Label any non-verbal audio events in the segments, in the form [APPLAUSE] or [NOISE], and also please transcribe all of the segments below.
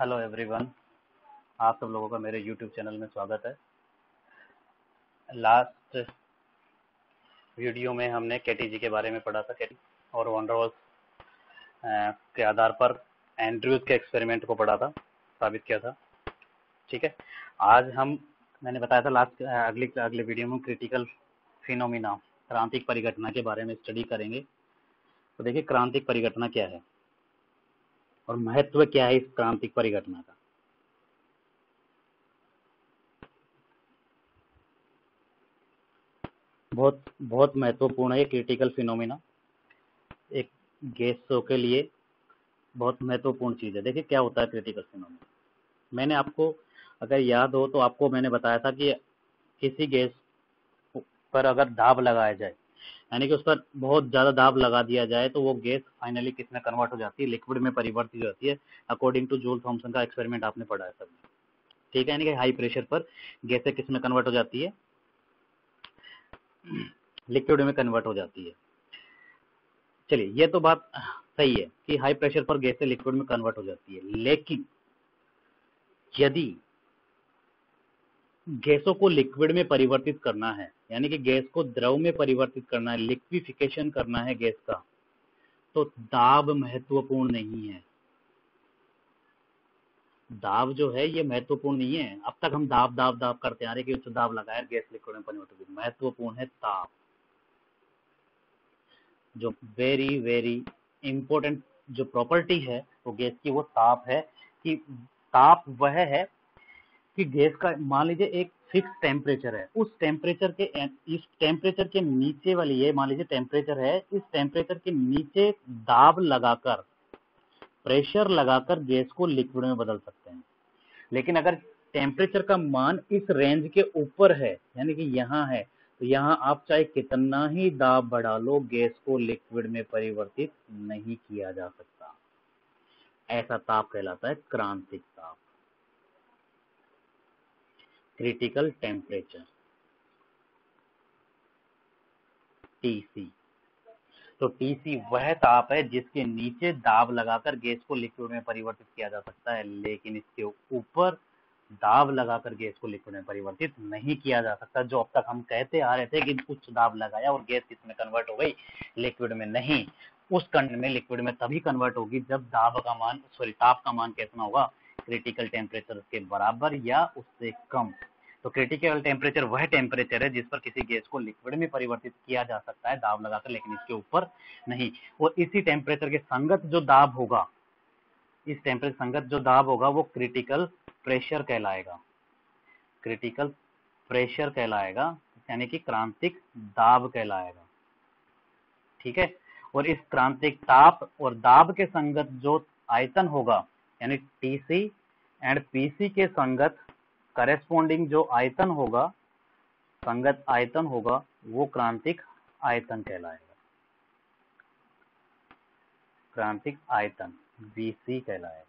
Hello everyone आप सब लोगों का मेरे यूट्यूब चैनल में स्वागत है। लास्ट वीडियो में हमने के के बारे में पढ़ा था केटी और वंडरवॉल्स के आधार पर एंड्रयूज के एक्सपेरिमेंट को पढ़ा था, साबित किया था। ठीक है? आज हम, मैंने बताया था लास्ट अगली, अगले वीडियो में क्रिटिकल फिनोमिना क्रांतिक परिघटना के बारे में स्टडी करेंगे। तो देखिए, क्रांतिक परिघटना क्या है? और महत्व क्या है इस क्रांतिक परिघटना का? बहुत बहुत महत्वपूर्ण है क्रिटिकल फिनोमिना एक गैसों के लिए बहुत महत्वपूर्ण चीज़ है। देखिए क्या होता है क्रिटिकल फिनोमिना मैंने आपको, अगर याद हो तो आपको मैंने बताया था कि किसी गैस पर अगर दाब लगाया जाए यानी कि उस पर बहुत ज़्यादा दाब लगा दिया जाए तो वो गैस फाइनली किसमें कन्वर्ट हो जाती है? लिक्विड में परिवर्तित हो जाती है अकॉर्डिंग टू जूल थॉमसन का एक्सपेरिमेंट आपने पढ़ा है सब। ठीक है, यानी कि हाई प्रेशर पर गैसें किसमें कन्वर्ट हो जाती है? लिक्विड में कन्वर्ट हो जाती है। चलिए, ये तो बात सही है कि हाई प्रेशर पर गैसें लिक्विड में कन्वर्ट हो जाती है। लेकिन यदि गैसों को लिक्विड में परिवर्तित करना है यानी कि गैस को द्रव में परिवर्तित करना है लिक्विफिकेशन करना है गैस का तो दाब महत्वपूर्ण नहीं है। दाब जो है, ये महत्वपूर्ण नहीं है। अब तक हम दाब दाब दाब करते आ रहे कि उच्च दाब लगाया, गैस लिक्विड में परिवर्तित महत्वपूर्ण है ताप, जो वेरी वेरी इंपॉर्टेंट जो प्रॉपर्टी है वो तो गैस की, वो ताप है कि, ताप वह है कि गैस का, मान लीजिए एक फिक्स टेम्परेचर है। उस टेम्परेचर के, इस टेम्परेचर के नीचे वाली ये, मान लीजिए टेम्परेचर है, इस टेम्परेचर के नीचे दाब लगाकर प्रेशर लगाकर गैस को लिक्विड में बदल सकते हैं। लेकिन अगर टेम्परेचर का मान इस रेंज के ऊपर है, यानी कि यहाँ है तो यहाँ आप चाहे कितना ही दाब बढ़ा लो, गैस को लिक्विड में परिवर्तित नहीं किया जा सकता। ऐसा ताप कहलाता है क्रांतिक ताप। क्रिटिकल टेम्परेचर टीसी तो टीसी वह ताप है जिसके नीचे दाब लगाकर गैस को लिक्विड में परिवर्तित किया जा सकता है, लेकिन इसके ऊपर दाब लगाकर गैस को लिक्विड में परिवर्तित नहीं किया जा सकता, जो अब तक हम कहते आ रहे थे कि उच्च दाब लगाया और गैस किसमें कन्वर्ट हो गई? लिक्विड में नहीं। उस कंड में लिक्विड में तभी कन्वर्ट होगी जब दाब का मान सॉरी ताप का मान कितना होगा? क्रिटिकल टेम्परेचर के बराबर या उससे कम। तो क्रिटिकल टेम्परेचर वह टेम्परेचर है जिस पर किसी गैस को लिक्विड में परिवर्तित किया जा सकता है, दाब लगाकर, लेकिन इसके ऊपर नहीं। और इसी टेम्परेचर के संगत जो दाब होगा, इस टेम्परेचर संगत जो दाब होगा, वो क्रिटिकल प्रेशर कहलाएगा। क्रिटिकल प्रेशर कहलाएगा, यानी कि क्रांतिक दाब कहलाएगा। ठीक है? और इस क्रांतिक ताप और दाब के संगत जो आयतन होगा यानी टीसी एंड पीसी के संगत करेस्पॉन्डिंग जो आयतन होगा, संगत आयतन होगा, वो क्रांतिक आयतन कहलाएगा। क्रांतिक आयतन बीसी कहलाएगा।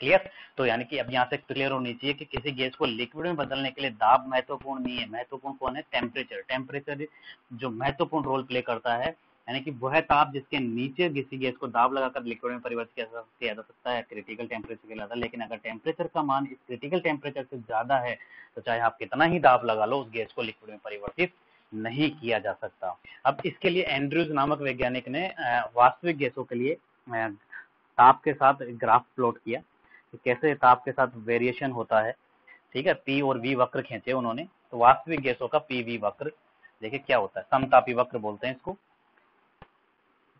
क्लियर तो यानी कि अब यहाँ से क्लियर होनी चाहिए कि किसी गैस को लिक्विड में बदलने के लिए दाब महत्वपूर्ण नहीं है। महत्वपूर्ण कौन है? टेम्परेचर टेम्परेचर जो महत्वपूर्ण रोल प्ले करता है यानी कि वह ताप जिसके नीचे किसी गैस को दाब लगाकर लिक्विड में परिवर्तित किया जा सकता है क्रिटिकल टेम्परेचर कहलाता है लेकिन अगर टेम्परेचर का मान इस क्रिटिकल टेम्परेचर से ज़्यादा है तो चाहे आप कितना ही दाब लगा लो, उस गैस को लिक्विड में परिवर्तित नहीं किया जा सकता। अब इसके लिए एंड्रयूज नामक वैज्ञानिक ने वास्तविक गैसों के लिए ताप के साथ ग्राफ प्लॉट किया कि कैसे ताप के साथ वेरिएशन होता है। ठीक है पी और वी वक्र खींचे उन्होंने तो वास्तविक गैसों का पी वी वक्र, देखिए क्या होता है, समतापी वक्र बोलते हैं इसको।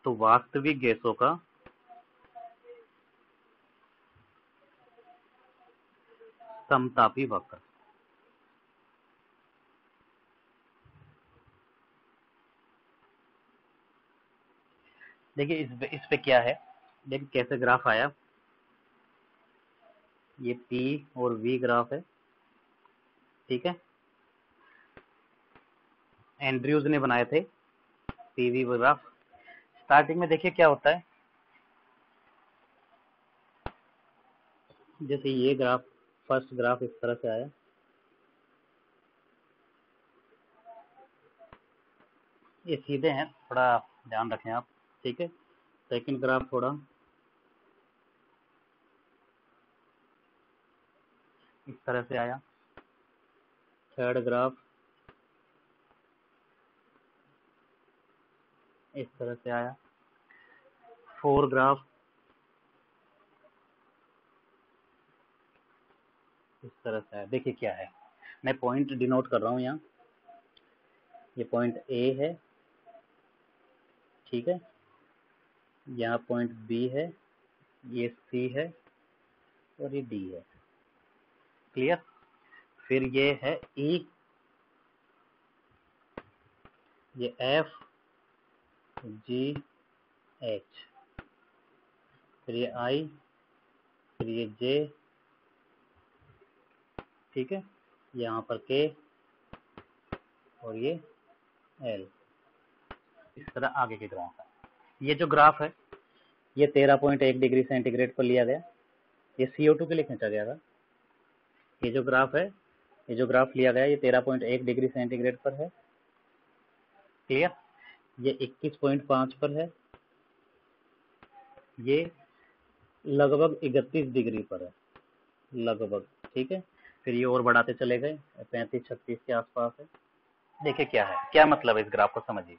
तो वास्तविक गैसों का समतापी वक्र। देखिए इस पे, इस पे क्या है? देखिए कैसे ग्राफ आया? ये P और V ग्राफ है ठीक है? एंड्रयूज ने बनाए थे पीवी ग्राफ। स्टार्टिंग में देखिए क्या होता है। जैसे ये ग्राफ फ़र्स्ट ग्राफ इस तरह से आया। ये सीधे हैं, थोड़ा ध्यान रखें आप, ठीक है? सेकंड ग्राफ थोड़ा। इस तरह से आया। थर्ड ग्राफ इस तरह से आया। फोर ग्राफ इस तरह से आया। देखिए क्या है। मैं पॉइंट डिनोट कर रहा हूँ यहाँ। ये पॉइंट ए है। ठीक है। यहाँ पॉइंट बी है। ये सी है और ये डी है। क्लियर फिर ये है ई e, ये एफ़ जी एच फिर ये आई फिर ये जे ठीक है? यहाँ पर के और ये एल इस तरह आगे के ग्राफ है। ये जो ग्राफ है, ये तेरह पॉइंट एक डिग्री सेंटीग्रेड पर लिया गया। ये सी के लिए खींचा गया था। ये जो ग्राफ है, ये जो ग्राफ लिया गया, ये तेरह पॉइंट एक डिग्री सेंटीग्रेड पर है। क्लियर ये इक्कीस पॉइंट पाँच पर है। ये लगभग इकतीस डिग्री पर है। लगभग, ठीक है? फिर ये और बढ़ाते चले गए, पैंतीस छत्तीस के आसपास है। देखिए क्या है, क्या मतलब है इस ग्राफ को समझिए।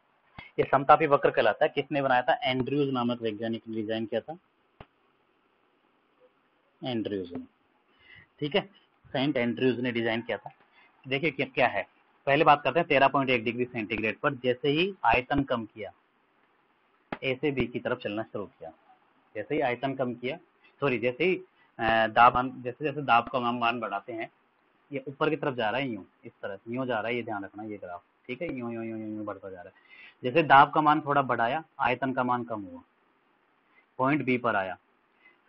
ये समतापी वक्र कहलाता है, किसने बनाया था? एंड्रयूज नामक वैज्ञानिक ने डिज़ाइन किया था। एंड्रयूज ने, ठीक है? सेंट एंड्रयूज ने डिज़ाइन किया था। देखिए क्या क्या है पहले बात करते हैं तेरह पॉइंट एक डिग्री सेंटीग्रेड पर, जैसे ही आयतन कम किया ए से बी की तरफ़ चलना शुरू किया, जैसे ही आयतन कम किया सॉरी जैसे ही दाब जैसे जैसे दाब का हम मान बढ़ाते हैं, ये ऊपर की तरफ़ जा रहा है, यूँ, इस तरह, यूँ जा रहा है, ये ध्यान रखना, ये ग्राफ, ठीक है, यूँ यूँ यूँ यूँ यूँ बढ़ता जा रहा है। जैसे दाब का मान थोड़ा बढ़ाया, आयतन का मान कम हुआ पॉइंट बी पर आया,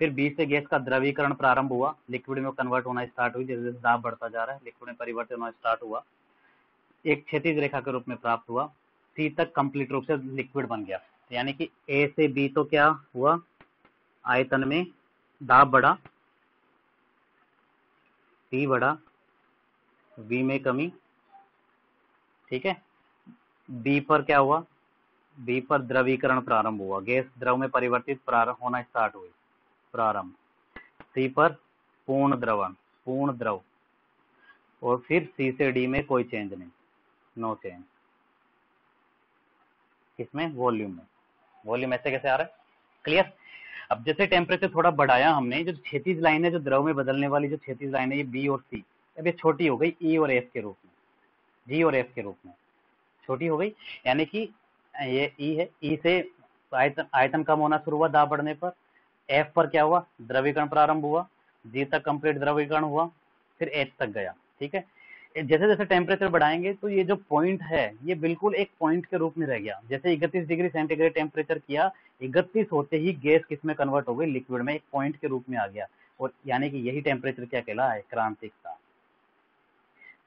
फिर बी से गैस का द्रवीकरण प्रारंभ हुआ लिक्विड में कन्वर्ट होना स्टार्ट हुई, जैसे जैसे दाब बढ़ता जा रहा है लिक्विड में परिवर्तन होना स्टार्ट हुआ एक क्षतिज रेखा के रूप में प्राप्त हुआ। सी तक कंप्लीट रूप से लिक्विड बन गया। यानी कि ए से बी तो क्या हुआ? आयतन में दाब बढ़ा। टी बढ़ा। वी में कमी। ठीक है? बी पर क्या हुआ? बी पर द्रवीकरण प्रारंभ हुआ। गैस द्रव में परिवर्तित प्रारंभ होना स्टार्ट हुई। प्रारंभ। सी पर पूर्ण द्रवण, पूर्ण द्रव। और फिर सी से डी में कोई चेंज नहीं। नो चेंज किसमें? वॉल्यूम में। वॉल्यूम ऐसे कैसे आ रहा है? क्लियर अब जैसे टेम्परेचर थोड़ा बढ़ाया हमने, जो छेतीज लाइन है, जो द्रव में बदलने वाली जो छेतीज लाइन है, ये बी और सी अब ये छोटी हो गई ई e और एफ़ के रूप में। जी और एफ़ के रूप में। छोटी हो गई, यानी कि ये ई e है। ई e से आयतन आयतन कम होना शुरू हुआ दाब बढ़ने पर। एफ़ पर क्या हुआ? द्रवीकरण प्रारंभ हुआ। जी तक कंप्लीट द्रवीकरण हुआ। फिर एच तक गया। ठीक है? जैसे जैसे टेम्परेचर बढ़ाएँगे तो ये जो पॉइंट है ये बिल्कुल एक पॉइंट के रूप में रह गया। जैसे इकतीस डिग्री सेंटीग्रेड टेम्परेचर किया इकतीस होते ही गैस किसमें कन्वर्ट हो गई? लिक्विड में एक पॉइंट के रूप में आ गया। और यानी कि यही टेम्परेचर क्या कहला है? क्रांतिक था।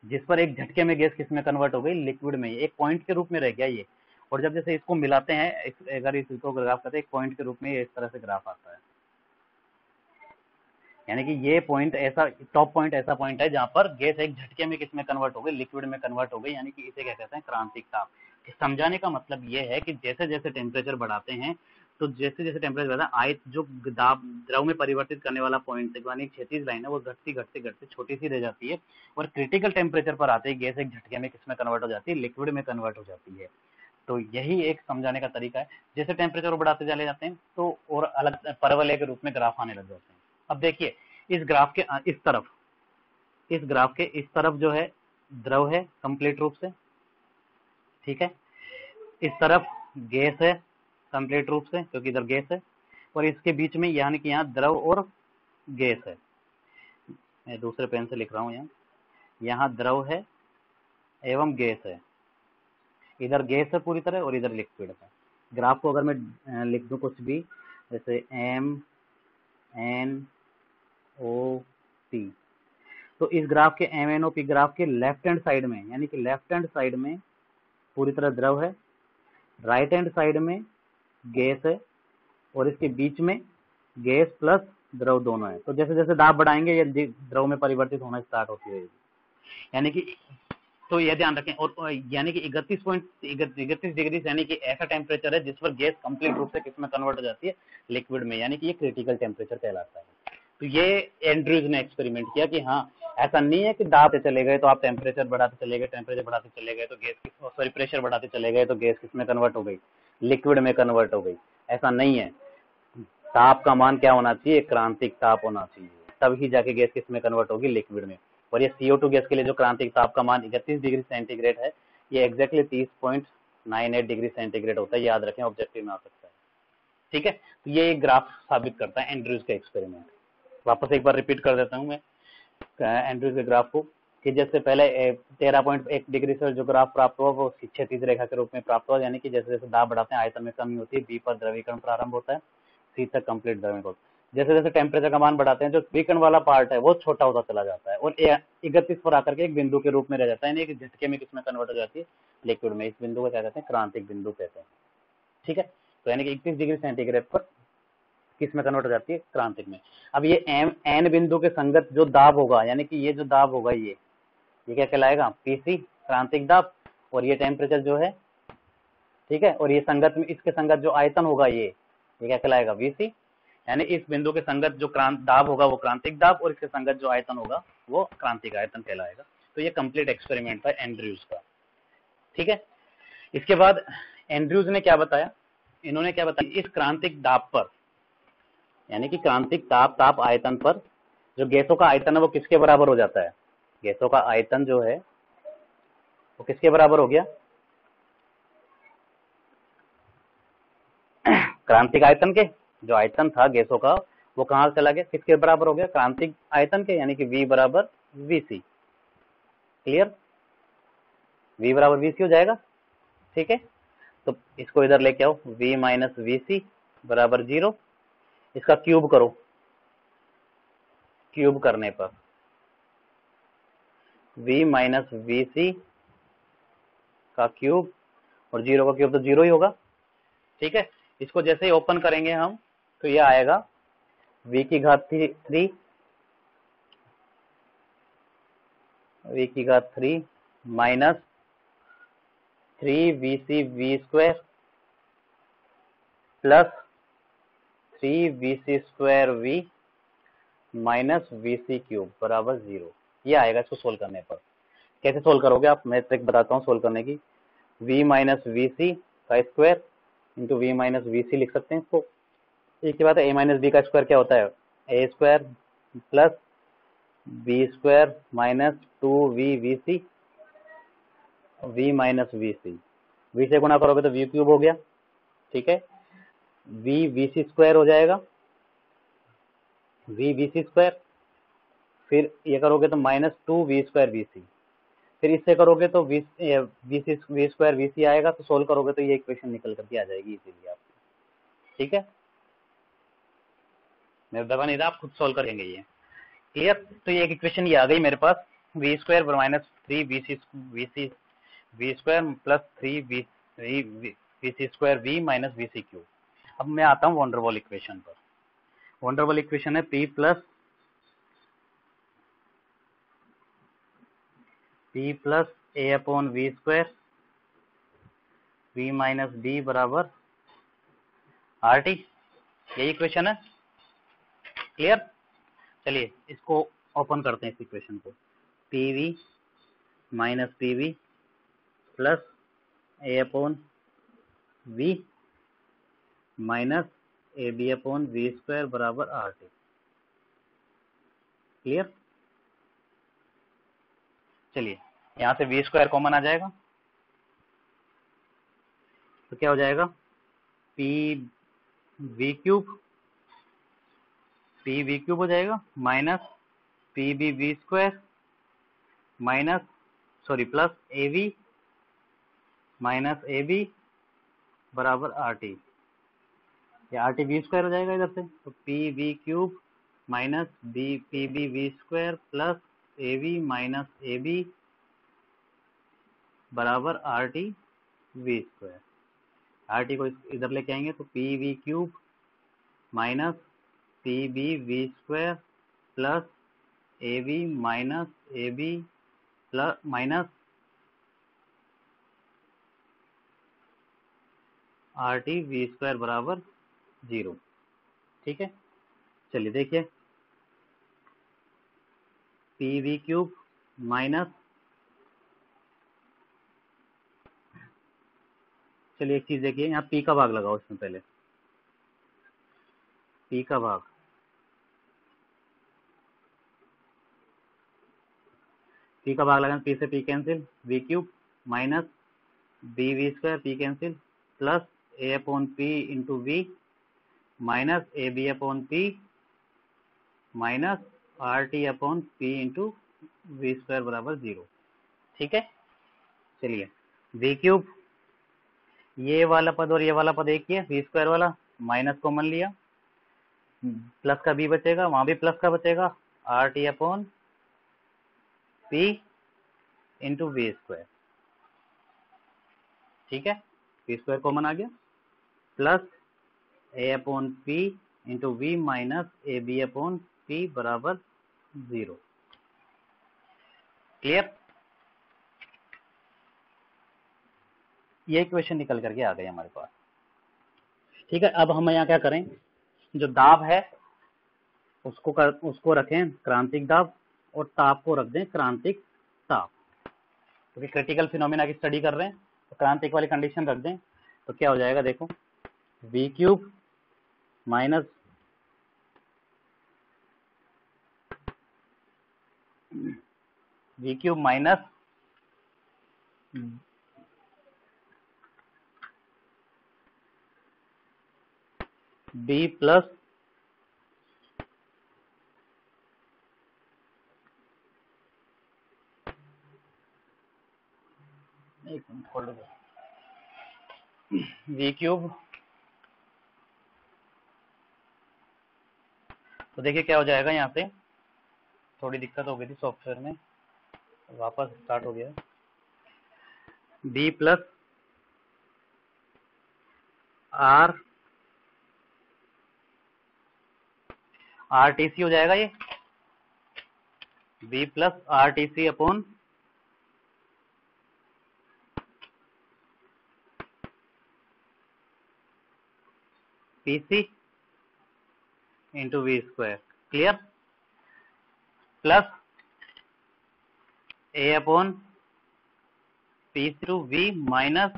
जिस पर एक झटके में गैस किसमें कन्वर्ट हो गई? लिक्विड में। एक पॉइंट के रूप में रह गया ये। और जब जैसे इसको मिलाते हैं इस, अगर इसको ग्राफ करते हैं एक पॉइंट के रूप में इस तरह से ग्राफ आता है। यानी कि ये पॉइंट ऐसा टॉप पॉइंट ऐसा पॉइंट है जहाँ पर गैस एक झटके में किसमें कन्वर्ट हो गई? लिक्विड में कन्वर्ट हो गई, यानी कि इसे क्या कहते हैं? क्रांतिक ताप। समझाने का मतलब ये है कि जैसे जैसे टेम्परेचर बढ़ाते हैं तो जैसे जैसे टेम्परेचर बढ़ता है, आयत जो दाब, द्रव में परिवर्तित करने वाला पॉइंट यानी क्षतिज लाइन है, वो घटती घटती घटती छोटी सी रह जाती है और क्रिटिकल टेम्परेचर पर आते ही गैस एक झटके में किसमें कन्वर्ट हो जाती है? लिक्विड में कन्वर्ट हो जाती है। तो यही एक समझाने का तरीका है। जैसे टेम्परेचर बढ़ाते चले जाते हैं तो और अलग, परवलय के रूप में ग्राफ आने लग जाते हैं। अब देखिए, इस ग्राफ के, इस तरफ़, इस ग्राफ के, इस तरफ़ जो है, द्रव है कंप्लीट रूप से, ठीक है? इस तरफ़ गैस है कंप्लीट रूप से, क्योंकि इधर गैस है, और इसके बीच में यानी कि यहाँ द्रव और गैस है। मैं दूसरे पेन से लिख रहा हूँ यहाँ। यहाँ द्रव है एवं गैस है। इधर गैस है पूरी तरह और इधर लिक्विड है। ग्राफ को अगर मैं लिख दूँ कुछ भी, जैसे एम एन ओ पी तो इस ग्राफ के M N O P graph के लेफ़्ट हैंड साइड में, यानी कि लेफ़्ट हैंड साइड में पूरी तरह द्रव है राइट हैंड साइड में गैस है, और इसके बीच में गैस प्लस द्रव दोनों है। तो जैसे जैसे दाब बढ़ाएँगे, ये द्रव में परिवर्तित होना स्टार्ट होती रहेगी। यानी कि तो यह ध्यान रखें, और यानी कि इकतीस पॉइंट इकतीस डिग्री यानी कि ऐसा टेम्परेचर है जिस पर गैस कंप्लीट रूप से किसमें कन्वर्ट हो जाती है? लिक्विड में, यानी कि ये क्रिटिकल टेम्परेचर कहलाता है। तो ये एंड्रूज ने एक्सपेरिमेंट किया कि हाँ ऐसा नहीं है कि दाबते चले गए तो आप टेम्परेचर बढ़ाते चले गए टेम्परेचर बढ़ाते चले गए तो गैस सॉरी प्रेशर बढ़ाते चले गए तो गैस किसमें कन्वर्ट हो गई? लिक्विड में कन्वर्ट हो गई। ऐसा नहीं है। ताप का मान क्या होना चाहिए? क्रांतिक ताप होना चाहिए। तभी जाके गैस किसमें कन्वर्ट होगी? लिक्विड में। और ये सीओ गैस के लिए जो क्रांतिक ताप का मान इकतीस डिग्री सेंटीग्रेड है, ये एग्जैक्टली तीस point nine eight degree centigrade होता है। याद रखें ऑब्जेक्टिव में आ सकता है। ठीक है? तो ये एक ग्राफ साबित करता है एंड्रूज का एक्सपेरिमेंट वापस एक बार रिपीट कर देता हूँ मैं एंड्रूज के ग्राफ को, कि जैसे पहले तेरह पॉइंट एक डिग्री से जो ग्राफ प्राप्त हुआ, वो क्षितिज रेखा के रूप में प्राप्त हुआ, यानी कि जैसे जैसे दाब बढ़ाते हैं, आयतन में कमी होती है बी पर द्रवीकरण प्रारंभ होता है सी तक कंप्लीट द्रवीकरण जैसे जैसे टेम्परेचर का मान बढ़ाते हैं, जो वीकन वाला पार्ट है, वो छोटा होता चला जाता है, और इकतीस पर आकर के एक बिंदु के रूप में रह जाता है, यानी झटके में किसमें कन्वर्ट हो जाती है लिक्विड में। इस बिंदु को क्या कहते हैं, क्रांतिक बिंदु कहते हैं। ठीक है? तो यानी कि इकतीस डिग्री सेंटीग्रेड पर किसमें कन्वर्ट हो जाती है क्रांतिक में। अब ये एम एन बिंदु के संगत जो दाब होगा, यानी कि ये जो दाब होगा ये ये क्या कहलाएगा? पीसी क्रांतिक दाब, और ये टेम्परेचर जो है, ठीक है? और ये संगत में, इसके संगत जो आयतन होगा ये ये क्या कहलाएगा? वीसी यानी इस बिंदु के संगत जो क्रांत दाब होगा वो क्रांतिक दाब, और इसके संगत जो आयतन होगा वो क्रांतिक आयतन कहलाएगा। तो ये कंप्लीट एक्सपेरिमेंट था एंड्रयूज का, ठीक है? इसके बाद एंड्रयूज ने क्या बताया? इन्होंने क्या बताया? इस क्रांतिक दाब पर यानी कि क्रांतिक ताप ताप आयतन पर, जो गैसों का आयतन है, वो किसके बराबर हो जाता है? गैसों का आयतन जो है, वो किसके बराबर हो गया? क्रांतिक आयतन के, जो आयतन था गैसों का, वो कहाँ चला गया? किसके बराबर हो गया? क्रांतिक आयतन के, यानी कि V बराबर वीसी क्लियर V बराबर वीसी हो जाएगा। ठीक है? तो इसको इधर लेके आओ। V माइनस वीसी बराबर ज़ीरो इसका क्यूब करो। क्यूब करने पर। V माइनस वीसी का क्यूब, और ज़ीरो का क्यूब तो ज़ीरो ही होगा। ठीक है? इसको जैसे ही ओपन करेंगे हम तो ये आएगा। V की घात थ्री v की घात three minus three V C V square plus three V C square V minus V C cube बराबर ज़ीरो ये आएगा इसको सोल्व करने पर। कैसे सोल्व करोगे आप? मैं ट्रिक बताता हूँ सोल्व करने की। V माइनस वी सी का square into V minus V C लिख सकते हैं इसको। एक ही बात है ए माइनस बी का स्क्वायर क्या होता है? A square plus B square minus two V V C V minus V C V से गुना करोगे तो वी क्यूब हो गया। ठीक है? वी वी सी स्क्वायर हो जाएगा। वी वी सी स्क्वायर फिर ये करोगे तो minus two V square V C फिर इससे करोगे तो V C V square V C आएगा तो सोल्व करोगे तो ये इक्वेशन निकल करके आ जाएगी इसीलिए आपको। ठीक है? मैं दबा नहीं था आप खुद सोल्व करेंगे ये। क्लियर तो ये एक इक्वेशन ये आ गई मेरे पास। V square minus three V C V C V square plus three V C square V minus V C cube अब मैं आता हूँ वॉन्डरबॉल इक्वेशन पर। वॉन्डरबॉल इक्वेशन है P plus P plus A upon V square V minus D बराबर R T यही equation है। Clear चलिए, इसको ओपन करते हैं इस इक्वेशन को। P V minus P V plus A upon V minus A B upon V square बराबर आर टी क्लियर चलिए, यहाँ से वी स्क्वायर कॉमन आ जाएगा। तो क्या हो जाएगा? P V cube P V cube हो जाएगा minus P B V square minus sorry plus A V minus A B बराबर आर टी या आर टी वी स्क्वायर हो जाएगा इधर से। तो P V cube minus B P B V square plus A V minus A B बराबर R T V square R T को इधर लेके आएँगे तो P V cube minus P B V square plus A B minus A B plus minus R T V square बराबर zero. ठीक है? चलिए देखिए। पी वी क्यूब माइनस चलिए एक चीज़ देखिए, यहाँ पी का भाग लगाओ इसमें पहले। पी का भाग। पी का भाग लगाना, पी से P cancel, V cube minus B V square, P cancel, plus A upon P into V minus A B upon P minus R T upon P into V square बराबर zero ठीक है? चलिए। V cube ये वाला पद और ये वाला पद एक ही है वी स्क्वायर वाला माइनस कॉमन लिया। प्लस का बी बचेगा, वहाँ भी प्लस का बचेगा। R T upon P into V square ठीक है? पी स्क्वायर कॉमन आ गया। Plus A upon P into V minus A B upon P बराबर ज़ीरो क्लियर ये इक्वेशन निकल करके आ गई हमारे पास। ठीक है अब हम यहाँ क्या करें? जो दाब है उसको कर, उसको रखें क्रांतिक दाब और ताप को रख दें क्रांतिक ताप। क्योंकि तो क्रिटिकल फिनोमिना की स्टडी कर रहे हैं तो क्रांतिक वाली कंडीशन रख दें तो क्या हो जाएगा देखो V cube minus V cube minus B plus एक वी क्यूब तो देखिए क्या हो जाएगा यहाँ से थोड़ी दिक्कत हो गई थी सॉफ्टवेयर में। वापस स्टार्ट हो गया। B plus R R T C हो जाएगा ये। B plus R T C upon P into V square clear plus A upon P two V minus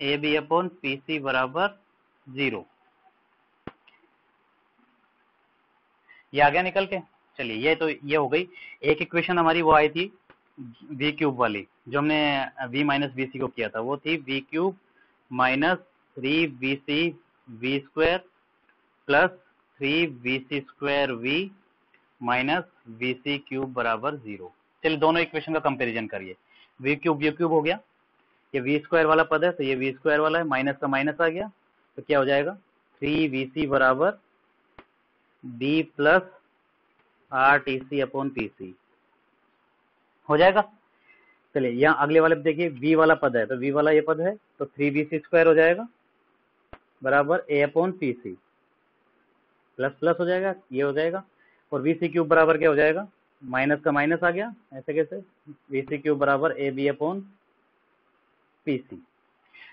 A B upon P C बराबर zero ये आ गया निकल के। चलिए, ये तो ये हो गई। एक इक्वेशन हमारी वो आई थी वी क्यूब वाली, जो हमने वी माइनस बी सी को किया था। वो थी V cube minus three B C V square plus three V C square V minus V C cube बराबर ज़ीरो चलिए दोनों इक्वेशन का कंपेरिजन करिए। वी क्यूब वी क्यूब हो गया। ये वी स्क्वायर वाला पद है तो ये वी स्क्वायर वाला है माइनस का माइनस आ गया। तो क्या हो जाएगा? थ्री वी सी बराबर B plus R T C upon P C हो जाएगा? चलिए, यहाँ अगले वाले देखिए वी वाला पद है तो वी वाला ये पद है तो थ्री बी सी स्क्वायर हो जाएगा। बराबर A upon P C plus plus हो जाएगा, ये हो जाएगा, और वी सी क्यूब बराबर क्या हो जाएगा? माइनस का माइनस आ गया, ऐसे कैसे? वी सी क्यूब बराबर A B upon P C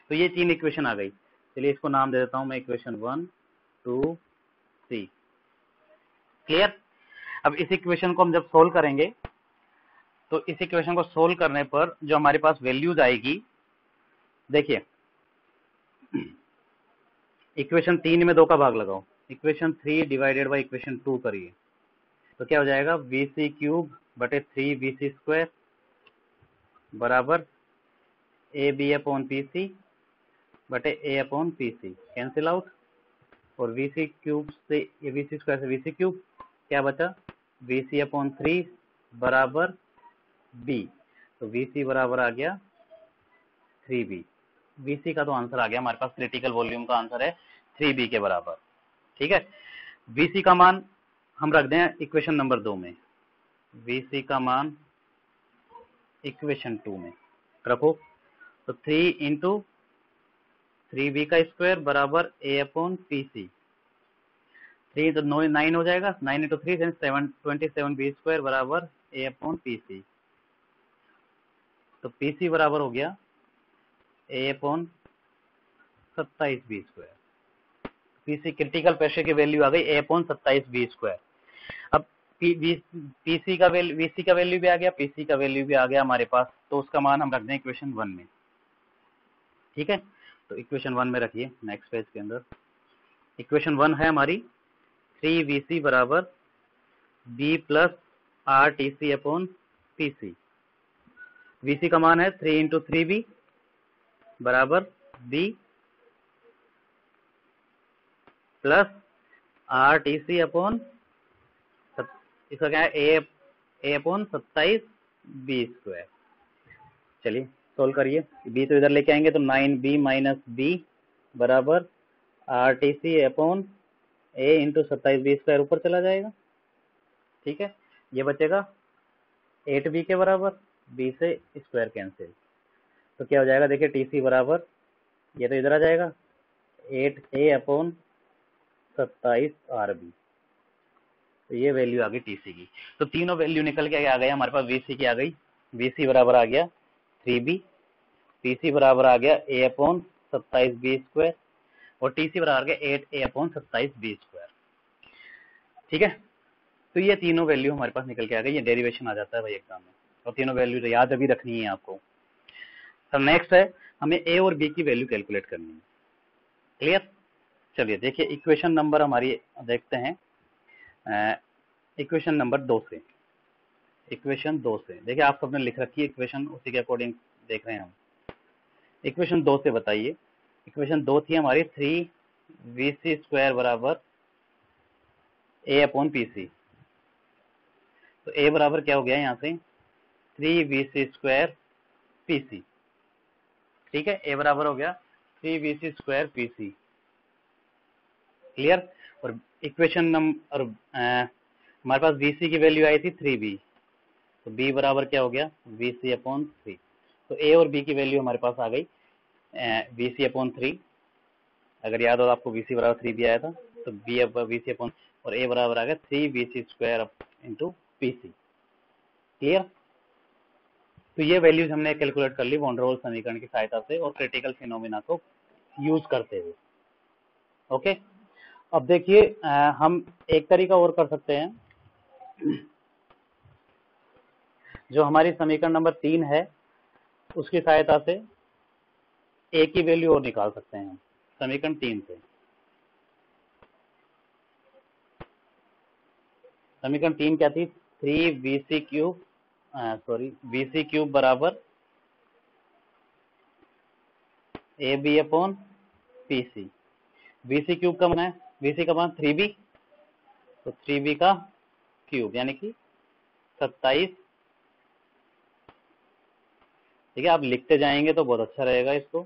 तो ये तीन इक्वेशन आ गई। चलिए इसको नाम दे देता हूँ मैं equation one two three clear अब इस इक्वेशन को हम जब सोल्व करेंगे तो इस इक्वेशन को सोल्व करने पर जो हमारे पास वैल्यूज़ आएगी, देखिए। [CLEARS THROAT] इक्वेशन तीन में दो का भाग लगाओ। Equation three divided by equation two करिए। तो क्या हो जाएगा? वी सी क्यूब बटे थ्री बी सी स्क्वायर बराबर A B upon P C बटे A upon P C cancel out और वी सी क्यूब से वी सी स्क्वायर से वी सी क्यूब क्या बचा? वी सी अपॉन थ्री बराबर B तो वी सी बराबर आ गया थ्री बी वी सी का तो आंसर आ गया। हमारे पास क्रिटिकल वॉल्यूम का आंसर है थ्री बी के बराबर। ठीक है? वी सी का मान हम रख दें इक्वेशन नंबर दो में। वी सी का मान इक्वेशन टू में। रखो। तो थ्री इंटू थ्री बी का स्क्वायर बराबर A upon P C three तो नो नाइन हो जाएगा। Nine into three seven twenty seven B square बराबर ए अपॉन पी सी तो पी सी बराबर हो गया ए अपॉन सत्ताईस B square P C critical pressure की वैल्यू आ गई ए अपॉन सत्ताईस बी स्क्वायर अब पीसी का वैल्यू वीसी का वैल्यू भी आ गया पीसी का वैल्यू भी आ गया हमारे पास तो उसका मान हम रख दें इक्वेशन वन में. ठीक है? तो इक्वेशन वन में रखिए नेक्स्ट पेज के अंदर. इक्वेशन वन है हमारी थ्री वी सी बराबर B plus R T C upon P C VC का मान है थ्री इंटू थ्री बी बराबर B plus R T C upon इसका क्या है? ए ए अपॉन सत्ताईस बी स्क्वायर चलिए सोल्व करिए। बी तो इधर लेके आएँगे तो नाइन बी माइनस बी बराबर R T C upon A into सत्ताईस बी स्क्वायर ऊपर चला जाएगा। ठीक है? ये बचेगा एट बी के बराबर बी से स्क्वायर कैंसिल तो क्या हो जाएगा? देखिए टी सी बराबर, ये तो इधर आ जाएगा। एट ए अपॉन सत्ताईस आर बी तो ये वैल्यू आ गई टीसी की। तो तीनों वैल्यू निकल के आ गए, हमारे पास वीसी की आ गई। वीसी बराबर आ गया थ्री बी टीसी बराबर आ गया ए अपॉन सत्ताईस बी स्क्वायर और टीसी बराबर आ गया एट ए अपॉन सत्ताईस बी स्क्वायर ठीक है? तो ये तीनों वैल्यू हमारे पास निकल के आ गई। ये डेरिवेशन आ जाता है भाई एग्ज़ाम में। और तीनों वैल्यू तो याद अभी रखनी है आपको। नेक्स्ट है, हमें ए और बी की वैल्यू कैलकुलेट करनी है। क्लियर चलिए, देखिए इक्वेशन नंबर हमारी, देखते हैं। इक्वेशन नंबर दो से। इक्वेशन दो से। देखिए, आप सबने लिख रखी है इक्वेशन उसी के अकॉर्डिंग देख रहे हैं हम। इक्वेशन दो से बताइए। इक्वेशन दो थी हमारी थ्री वी सी स्क्वायर बराबर ए अपॉन पी सी तो ए बराबर क्या हो गया यहाँ से? Three V C square P C ठीक है? ए बराबर हो गया three V C square P C clear और इक्वेशन नंबर हमारे पास सी की वैल्यू आई थी थ्री बी तो बी बराबर क्या हो गया? वी सी अपॉन थ्री तो ए और बी की वैल्यू हमारे पास आ गई वी सी अपॉन थ्री अगर याद हो तो आपको वी सी बराबर थ्री बी आया था तो बी वी सी अपॉन और ए बराबर आ गया three B C square into P C clear तो ये वैल्यूज़ हमने कैलकुलेट कर ली वॉन्डरवॉल समीकरण की सहायता से और क्रिटिकल फिनोमिना को यूज़ करते हुए. ओके अब देखिए हम एक तरीका और कर सकते हैं। जो हमारी समीकरण नंबर तीन है, उसकी सहायता से ए की वैल्यू और निकाल सकते हैं, समीकरण तीन से। समीकरण तीन क्या थी? Three B C cube sorry B C cube बराबर A B upon P C. B C cube का मान है बी सी का मान थ्री बी तो थ्री बी का क्यूब यानी कि सत्ताईस। ठीक है आप लिखते जाएँगे तो बहुत अच्छा रहेगा इसको।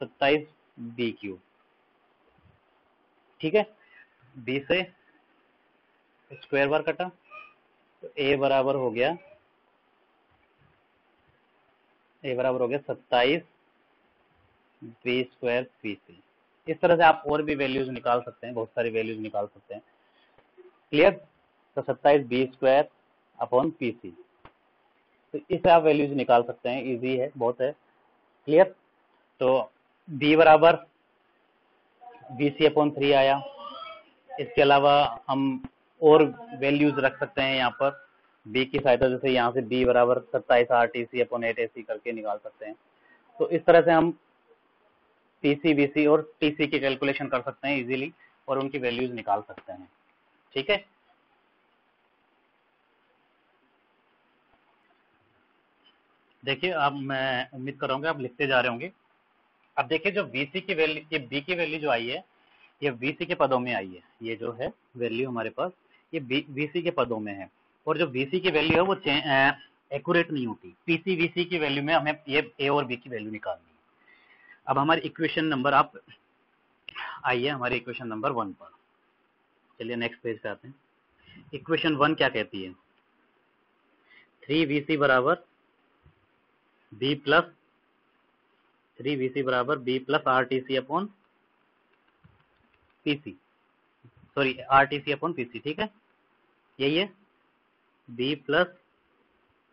सत्ताईस बी क्यूब ठीक है? बी से स्क्वायर बार कटा तो ए बराबर हो गया ए बराबर हो गया सत्ताईस बी स्क्वायर पी सी इस तरह से आप और भी वैल्यूज़ निकाल सकते हैं, बहुत सारी वैल्यूज़ निकाल सकते हैं। क्लियर तो सत्ताईस B square upon P C तो इससे आप वैल्यूज़ निकाल सकते हैं इजी है, बहुत है। क्लियर तो बी बराबर बी सी अपॉन थ्री आया। इसके अलावा हम और वैल्यूज़ रख सकते हैं यहाँ पर। बी की सहायता जैसे यहाँ से बी बराबर सत्ताईस R T C upon eight A C करके निकाल सकते हैं। तो इस तरह से हम टीसी बीसी और टीसी की कैलकुलेशन कर सकते हैं इजीली और उनकी वैल्यूज़ निकाल सकते हैं। ठीक है? देखिए अब मैं उम्मीद कर रहा हूँ आप लिखते जा रहे होंगे। अब देखिए, जो वीसी की वैल्यू ये बी की वैल्यू जो आई है, ये वीसी के पदों में आई है। ये जो है वैल्यू हमारे पास, ये वीसी के पदों में है। और जो वीसी की वैल्यू है, वो एक्यूरेट नहीं होती। पीसी वीसी की वैल्यू में हमें ये ए और बी की वैल्यू निकालनी अब हमारी इक्वेशन नंबर आप आइए, हमारे इक्वेशन नंबर वन पर। चलिए नेक्स्ट पेज पे आते हैं। इक्वेशन वन क्या कहती है? थ्री वी सी बराबर B plus three V C बराबर B plus R T C upon P C sorry R T C upon P C ठीक है? यही है। B plus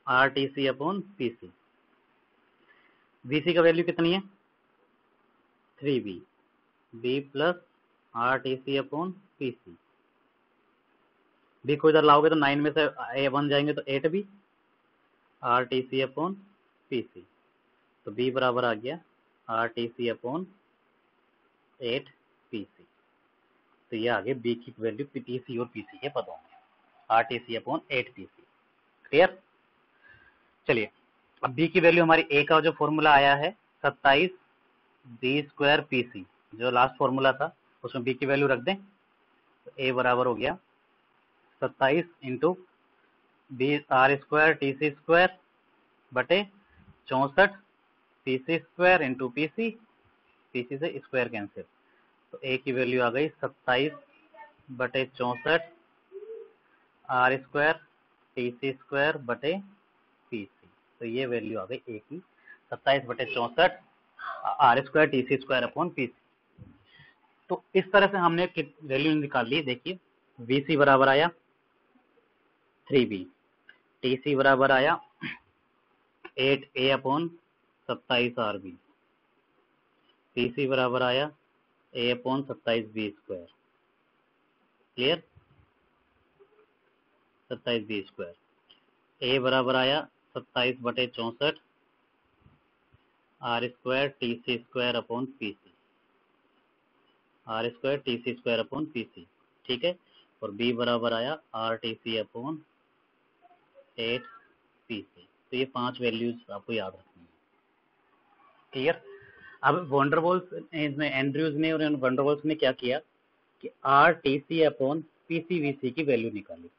R T C upon P C V C का value कितनी है? Three B B plus R T C upon P C B को इधर लाओगे तो नाइन में से ए बन जाएँगे तो eight B R T C upon P C तो बी बराबर आ गया R T C upon eight P C तो ये आगे बी की वैल्यू पी टी सी और पी सी के पदों में। R T C upon eight P C clear चलिए, अब बी की वैल्यू हमारी ए का जो फॉर्मूला आया है, सत्ताईस बी स्क्वायर पी सी जो लास्ट फॉर्मूला था, उसमें बी की वैल्यू रख दें तो ए बराबर हो गया सत्ताईस into B R square T C square बटे चौंसठ P C square into P C P C से स्क्वायर कैंसिल तो ए की वैल्यू आ गई सत्ताईस बटे चौंसठ R square T C square बटे पी सी तो ये वैल्यू आ गई ए की सत्ताईस बटे चौंसठ R square T C square upon P C तो इस तरह से हमने वैल्यू निकाल ली, देखिए वी सी बराबर आया थ्री बी टी सी बराबर आया एट ए अपॉन सत्ताईस आर बी पी सी बराबर आया ए अपॉन सत्ताईस बी स्क्वायर क्लियर सत्ताईस बी स्क्वायर ए बराबर आया सत्ताईस बटे चौंसठ R square T C square upon P C R square T C square upon P C ठीक है? और बी बराबर आया R T C upon eight P C तो ये पाँच वैल्यूज़ आपको याद रखनी है। क्लियर अब वंडरबॉल्स इसमें एंड्रयूज ने और वंडरबॉल्स ने क्या किया? कि R T C upon P C V C की वैल्यू निकाली।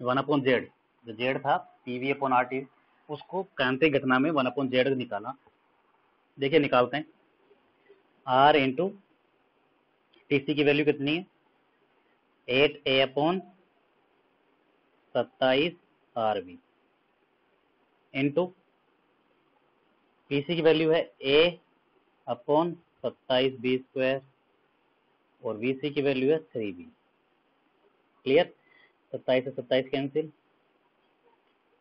वन अपॉन जेड जो जेड था P V upon R T उसको क्रांतिक घटना में वन अपॉन जेड निकाला। देखिए, निकालते हैं। आर इंटू टी सी की वैल्यू कितनी है? एट ए अपॉन सत्ताईस R B into P C की वैल्यू है ए अपॉन सत्ताईस बी स्क्वायर और वीसी की वैल्यू है थ्री बी क्लियर सत्ताईस से सत्ताईस कैंसिल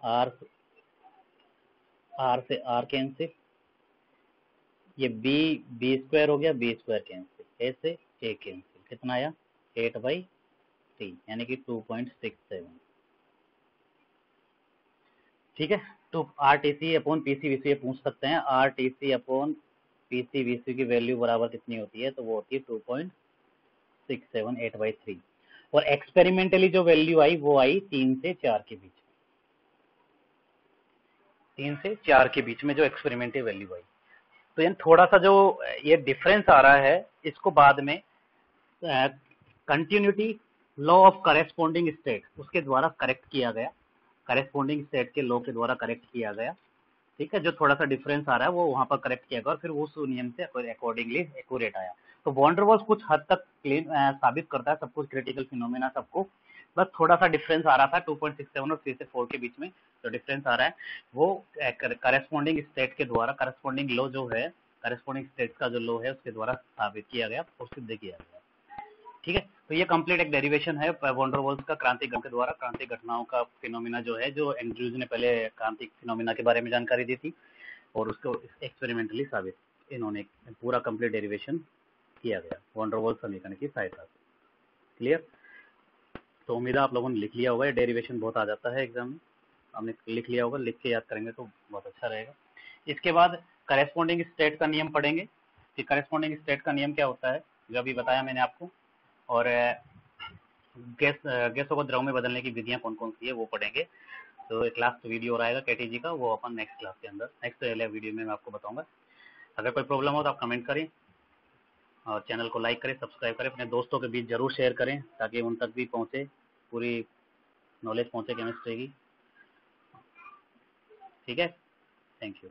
आर आर से आर कैंसिल ये बी बी स्क्वायर हो गया बी स्क्वायर कैंसिल ए से। ए कैंसिल कितना आया? एट बाई थ्री यानी कि टू पॉइंट सिक्स सेवन ठीक है? तो R T C upon P C V C पूछ सकते हैं। R T C upon P C V C की वैल्यू बराबर कितनी होती है? तो वो होती है two point six seven eight by three और एक्सपेरिमेंटली जो वैल्यू आई, वो आई तीन से चार के बीच। तीन से चार के बीच में जो एक्सपेरिमेंटल वैल्यू आई। तो यानी थोड़ा सा जो, ये डिफरेंस आ रहा है, इसको बाद में continuity law of corresponding state उसके द्वारा करेक्ट किया गया। करेस्पॉन्डिंग स्टेट के लॉ के द्वारा करेक्ट किया गया। ठीक है, जो थोड़ा सा डिफरेंस आ रहा है, वो वहाँ पर करेक्ट किया गया और फिर उस नियम से अकॉर्डिंगली एक्यूरेट आया। तो वॉन्डरवॉल्स कुछ हद तक क्लीन साबित करता है, सब कुछ क्रिटिकल फिनोमिना सबको। बस थोड़ा सा डिफरेंस आ रहा था 2.67 और 3 से 4 के बीच में जो डिफरेंस आ रहा है, वो करेस्पॉन्डिंग स्टेट के द्वारा करेस्पॉन्डिंग लॉ जो है करेस्पॉन्डिंग स्टेट का जो लॉ है, उसके द्वारा साबित किया गया और सिद्ध किया गया। ठीक है? तो ये कंप्लीट एक डेरिवेशन है वॉन्डरवॉल्स का क्रांतिक के द्वारा क्रांतिक घटनाओं का फिनोमिना जो है, जो एंड्रूज ने पहले क्रांतिक फिनोमिना के बारे में जानकारी दी थी, और उसको एक्सपेरिमेंटली साबित, इन्होंने पूरा कंप्लीट डेरिवेशन किया गया वॉन्डरवॉल्स समीकरण की सहायता से। क्लियर तो उम्मीद है आप लोगों ने लिख लिया होगा डेरिवेशन बहुत आ जाता है एग्ज़ाम में। हमने लिख लिया होगा, लिख के याद करेंगे तो बहुत अच्छा रहेगा। इसके बाद करेस्पॉन्डिंग स्टेट का नियम पढ़ेंगे। कि करेस्पॉन्डिंग स्टेट का नियम क्या होता है, जो अभी बताया मैंने आपको। और गैस गैसों को द्रव में बदलने की विधियाँ कौन कौन सी है, वो पढ़ेंगे। तो एक लास्ट वीडियो और आएगा केटीजी का, वो अपन नेक्स्ट क्लास के अंदर नेक्स्ट वीडियो में मैं आपको बताऊँगा। अगर कोई प्रॉब्लम हो तो आप कमेंट करें। और चैनल को लाइक करें, सब्सक्राइब करें, अपने दोस्तों के बीच ज़रूर शेयर करें, ताकि उन तक भी पहुँचे, पूरी नॉलेज पहुँचे केमिस्ट्री की। ठीक है? Thank you